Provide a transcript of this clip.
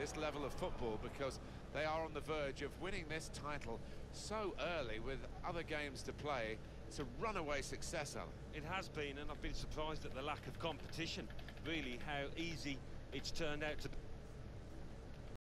This level of football because they are on the verge of winning this title so early with other games to play. It's a runaway success, Alan. It has been, and I've been surprised at the lack of competition, really, how easy it's turned out to be.